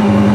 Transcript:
Oh.